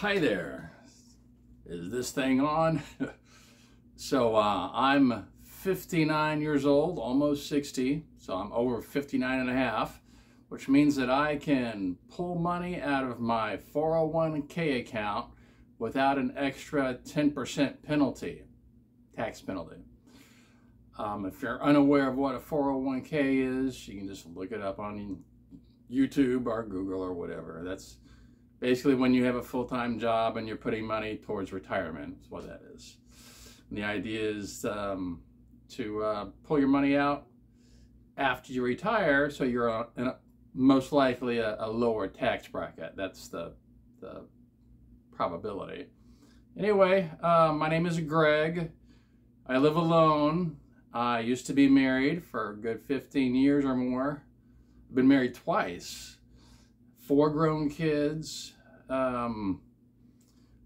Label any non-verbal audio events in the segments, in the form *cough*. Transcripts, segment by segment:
hi there. Is this thing on? *laughs* so uh, I'm 59 years old, almost 60. So I'm over 59 and a half, which means that I can pull money out of my 401k account without an extra 10% penalty, tax penalty. Um, if you're unaware of what a 401k is, you can just look it up on YouTube or Google or whatever. That's basically when you have a full-time job and you're putting money towards retirement is what that is. And the idea is um, to uh, pull your money out after you retire so you're a, a, most likely a, a, lower tax bracket. That's the, the probability. Anyway, uh, my name is Greg. I live alone. I used to be married for a good 15 years or more. I've been married twice four grown kids. Um,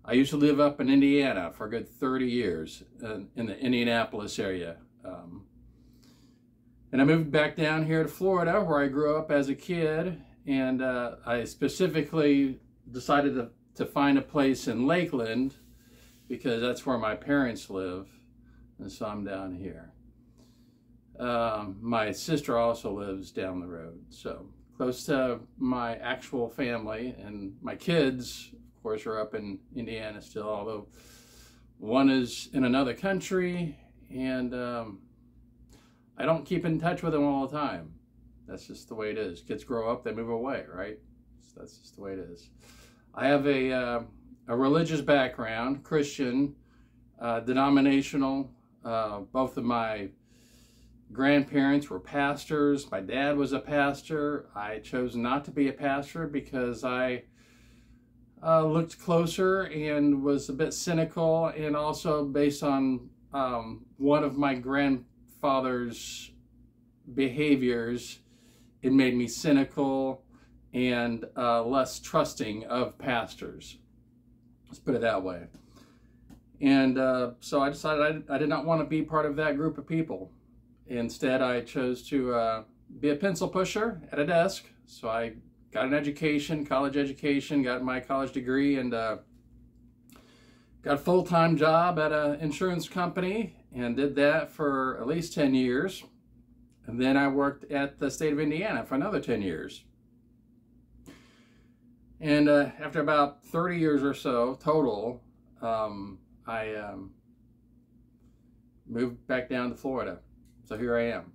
I used to live up in Indiana for a good 30 years uh, in the Indianapolis area. Um, and I moved back down here to Florida where I grew up as a kid. And uh, I specifically decided to, to find a place in Lakeland because that's where my parents live. And so I'm down here. Um, my sister also lives down the road. So close to my actual family and my kids of course are up in indiana still although one is in another country and um, i don't keep in touch with them all the time. That's just the way it is. Kids grow up they move away right? So that's just the way it is. I have a, uh, a religious background christian uh, denominational uh, both of my grandparents were pastors. My dad was a pastor. I chose not to be a pastor because I uh, looked closer and was a bit cynical, and also based on um, one of my grandfather's behaviors, it made me cynical and uh, less trusting of pastors. Let's put it that way. And uh, so I decided I, I did not want to be part of that group of people. Instead, I chose to uh, be a pencil pusher at a desk. So I got an education, college education, got my college degree, and uh, got a full-time job at an insurance company and did that for at least 10 years. And then I worked at the state of Indiana for another 10 years. And uh, after about 30 years or so total, um, I um, moved back down to Florida. So here I am.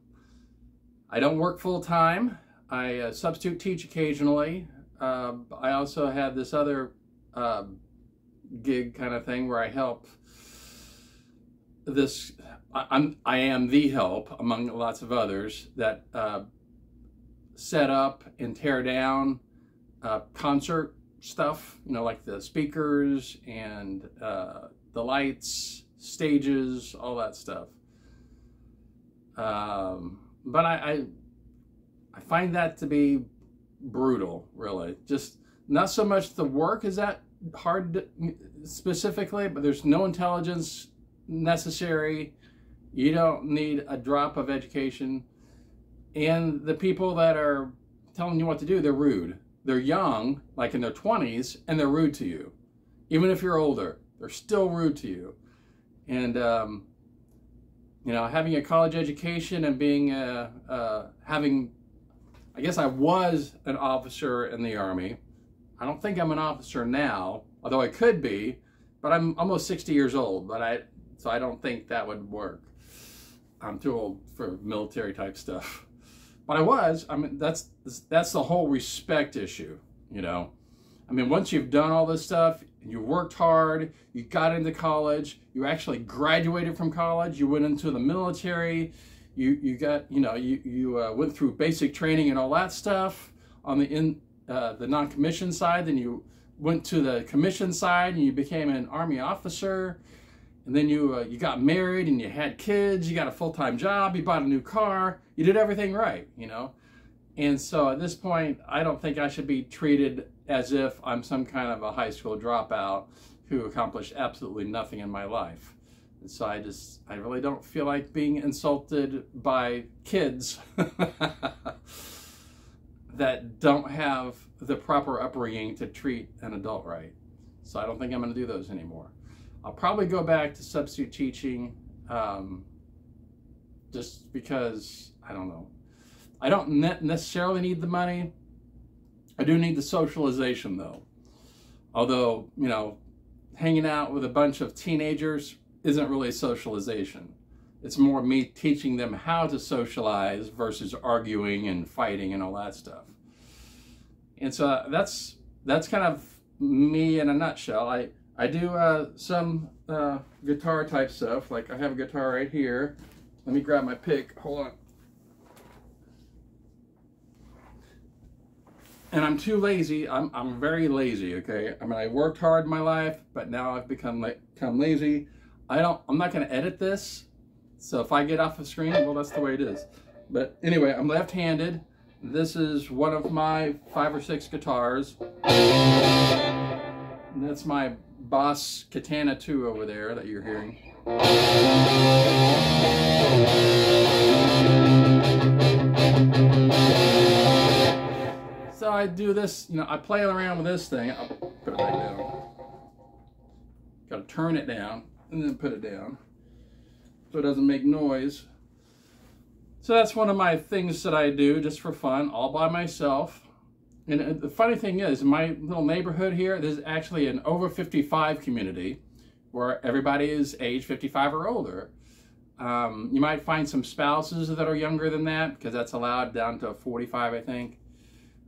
I don't work full time. I uh, substitute teach occasionally. Uh, I also have this other uh, gig kind of thing where I help this. I, I'm I am the help among lots of others that uh, set up and tear down uh, concert stuff. You know, like the speakers and uh, the lights, stages, all that stuff. Um, but I, I, I find that to be brutal, really. Just not so much the work is that hard to, specifically, but there's no intelligence necessary. You don't need a drop of education. And the people that are telling you what to do, they're rude. They're young, like in their 20s, and they're rude to you. Even if you're older, they're still rude to you. And um, you know, having a college education and being, uh, uh, having, I guess I was an officer in the Army. I don't think I'm an officer now, although I could be, but I'm almost 60 years old, but I, so I don't think that would work. I'm too old for military type stuff. *laughs* But I was, I mean, that's, that's the whole respect issue, you know. I mean, once you've done all this stuff, you worked hard, you got into college, you actually graduated from college, you went into the military, you, you got, you know, you, you uh, went through basic training and all that stuff on the in uh, the non-commissioned side, then you went to the commission side and you became an army officer, and then you uh, you got married and you had kids, you got a full-time job, you bought a new car, you did everything right, you know. And so at this point, I don't think I should be treated as if I'm some kind of a high school dropout who accomplished absolutely nothing in my life. And so I just, I really don't feel like being insulted by kids *laughs* that don't have the proper upbringing to treat an adult right. So I don't think I'm going to do those anymore. I'll probably go back to substitute teaching um, just because, I don't know. I don't ne- necessarily need the money. I do need the socialization though. Although, you know, hanging out with a bunch of teenagers isn't really socialization. It's more me teaching them how to socialize versus arguing and fighting and all that stuff. And so that's that's kind of me in a nutshell. I I do uh, some uh, guitar type stuff. Like I have a guitar right here. Let me grab my pick. Hold on. And I'm too lazy. I'm, I'm very lazy, okay? I mean, I worked hard in my life, but now I've become, like, become lazy. I don't, I'm not gonna edit this. So if I get off the screen, well, that's the way it is. But anyway, I'm left-handed. This is one of my five or six guitars. And that's my Boss Katana 2 over there that you're hearing. I do this, you know, I play around with this thing. I'll put it down. Got to turn it down and then put it down so it doesn't make noise. So that's one of my things that I do just for fun, all by myself. And uh, the funny thing is, in my little neighborhood here, there's actually an over 55 community where everybody is age 55 or older. Um, you might find some spouses that are younger than that because that's allowed down to 45, I think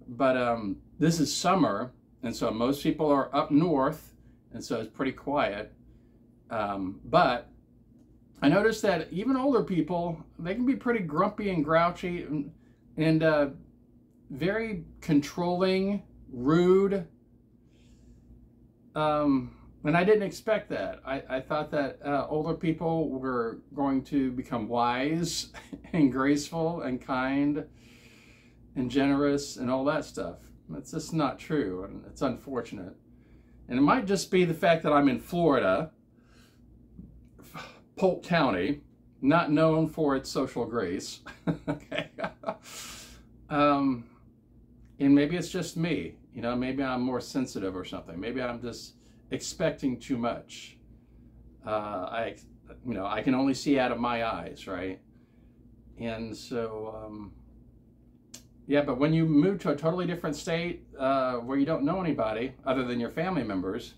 but um, this is summer, and so most people are up north, and so it's pretty quiet. Um, but I noticed that even older people, they can be pretty grumpy and grouchy and, and uh, very controlling, rude. Um, and I didn't expect that. I, I thought that uh, older people were going to become wise *laughs* and graceful and kind and generous and all that stuff. That's just not true, and it's unfortunate. And it might just be the fact that I'm in Florida, Polk County, not known for its social grace. *laughs* okay. um, and maybe it's just me. You know, maybe I'm more sensitive or something. Maybe I'm just expecting too much. Uh, I, you know, I can only see out of my eyes, right? And so, um, yeah, but when you move to a totally different state uh, where you don't know anybody other than your family members,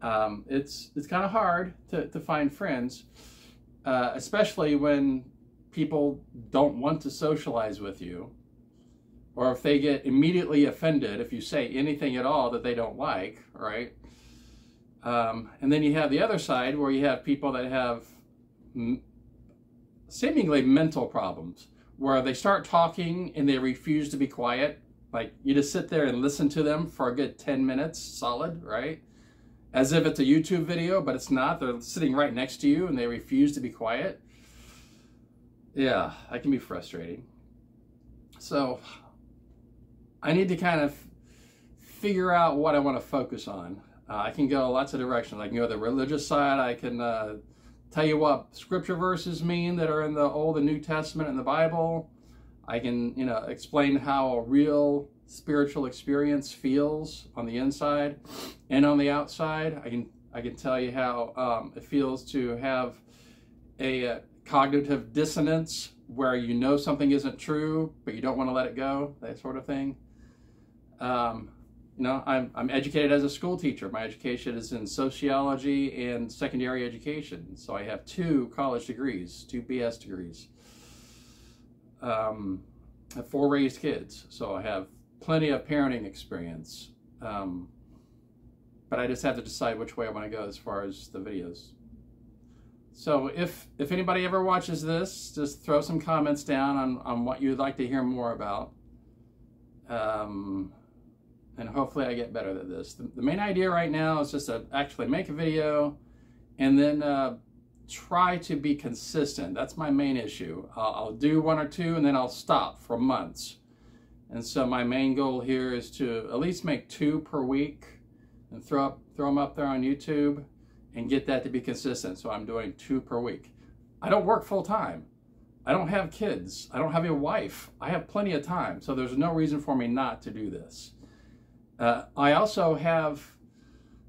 um, it's it's kind of hard to, to find friends, uh, especially when people don't want to socialize with you, or if they get immediately offended if you say anything at all that they don't like, right? Um, and then you have the other side where you have people that have seemingly mental problems where they start talking and they refuse to be quiet. Like you just sit there and listen to them for a good 10 minutes solid, right? As if it's a YouTube video, but it's not. They're sitting right next to you and they refuse to be quiet. Yeah, that can be frustrating. So I need to kind of figure out what I want to focus on. Uh, I can go lots of directions. I can go the religious side. I can uh, tell you what scripture verses mean that are in the Old and New Testament in the Bible. I can, you know, explain how a real spiritual experience feels on the inside and on the outside. I can I can tell you how um, it feels to have a, a uh, cognitive dissonance where you know something isn't true, but you don't want to let it go, that sort of thing. Um, you know, I'm, I'm educated as a school teacher. My education is in sociology and secondary education. So I have two college degrees, two BS degrees. Um, I have four raised kids, so I have plenty of parenting experience. Um, but I just have to decide which way I want to go as far as the videos. So if if anybody ever watches this, just throw some comments down on, on what you'd like to hear more about. Um, and hopefully I get better at this. The, the main idea right now is just to actually make a video and then uh, try to be consistent. That's my main issue. I'll, I'll, do one or two and then I'll stop for months. And so my main goal here is to at least make two per week and throw up throw them up there on YouTube and get that to be consistent. So I'm doing two per week. I don't work full time. I don't have kids. I don't have a wife. I have plenty of time. So there's no reason for me not to do this. Uh, I also have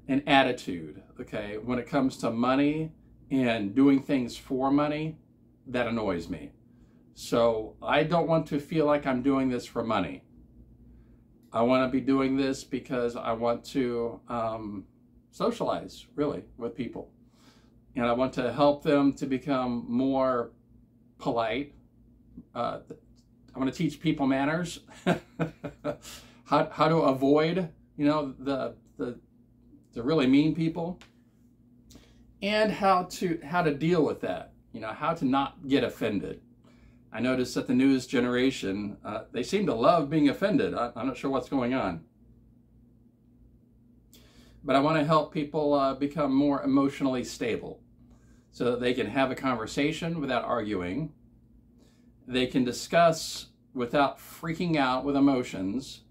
an attitude, okay? When it comes to money and doing things for money, that annoys me. So I don't want to feel like I'm doing this for money. I want to be doing this because I want to um, socialize, really, with people. And I want to help them to become more polite. Uh, I want to teach people manners, *laughs* how, how to avoid, you know, the, the, the really mean people, and how to, how to deal with that, you know, how to not get offended. I noticed that the newest generation, uh, they seem to love being offended. I, am not sure what's going on. But I want to help people uh, become more emotionally stable so that they can have a conversation without arguing. They can discuss without freaking out with emotions.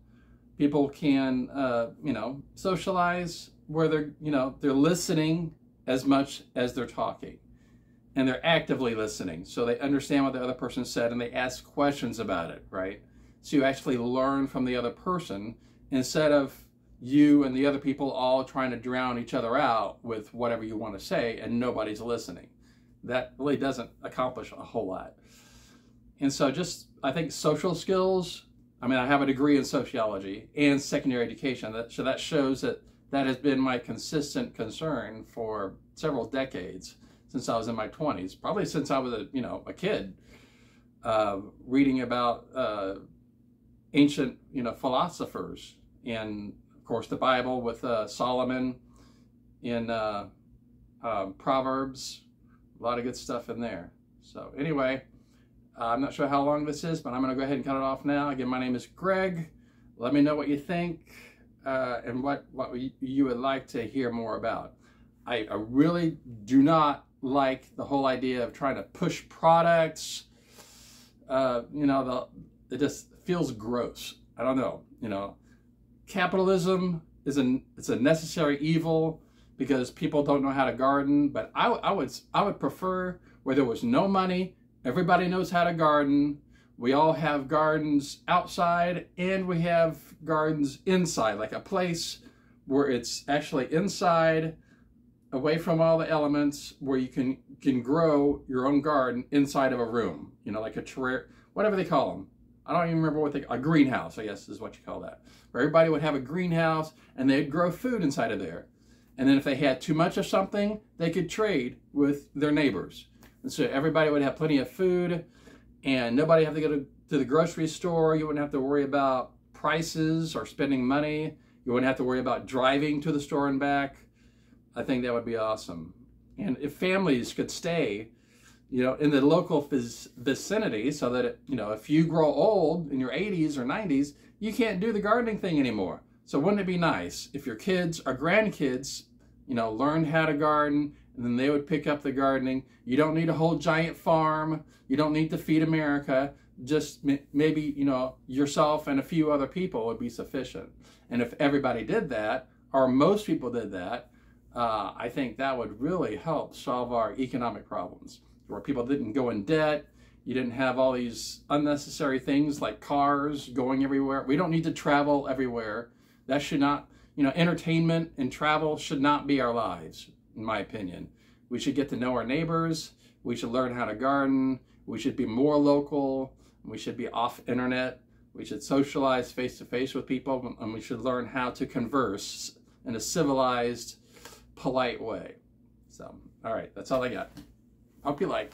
People can, uh, you know, socialize where they're, you know, they're listening as much as they're talking and they're actively listening. So they understand what the other person said and they ask questions about it, right? So you actually learn from the other person instead of you and the other people all trying to drown each other out with whatever you want to say and nobody's listening. That really doesn't accomplish a whole lot. And so just I think social skills, I mean I have a degree in sociology and secondary education. That so that shows that that has been my consistent concern for several decades since I was in my 20s, probably since I was a you know a kid, uh, reading about uh, ancient you know philosophers and of course the Bible with uh, Solomon in uh, um, Proverbs, a lot of good stuff in there. So anyway, I'm not sure how long this is, but I'm going to go ahead and cut it off now. Again, my name is Greg. Let me know what you think uh, and what what you would like to hear more about. I, I really do not like the whole idea of trying to push products. Uh, you know, the, it just feels gross. I don't know. You know, capitalism is an it's a necessary evil because people don't know how to garden. But I, I would I would prefer where there was no money. Everybody knows how to garden. We all have gardens outside and we have gardens inside, like a place where it's actually inside away from all the elements where you can can grow your own garden inside of a room you know like a terrarium whatever they call them i don't even remember what they a greenhouse i guess is what you call that. Where everybody would have a greenhouse and they'd grow food inside of there. And then if they had too much of something they could trade with their neighbors and so everybody would have plenty of food and nobody have to go to, to the grocery store you wouldn't have to worry about prices or spending money you wouldn't have to worry about driving to the store and back I think that would be awesome. And if families could stay, you know, in the local vicinity so that, it, you know, if you grow old in your 80s or 90s, you can't do the gardening thing anymore. So wouldn't it be nice if your kids or grandkids, you know, learned how to garden then they would pick up the gardening. You don't need a whole giant farm. You don't need to feed America. Just maybe, you know, yourself and a few other people would be sufficient. And if everybody did that, or most people did that, uh, I think that would really help solve our economic problems where people didn't go in debt. You didn't have all these unnecessary things like cars going everywhere. We don't need to travel everywhere. That should not, you know, entertainment and travel should not be our lives, in my opinion. We should get to know our neighbors. We should learn how to garden. We should be more local. We should be off internet. We should socialize face to face with people and we should learn how to converse in a civilized, polite way. So, all right, that's all I got. Hope you like.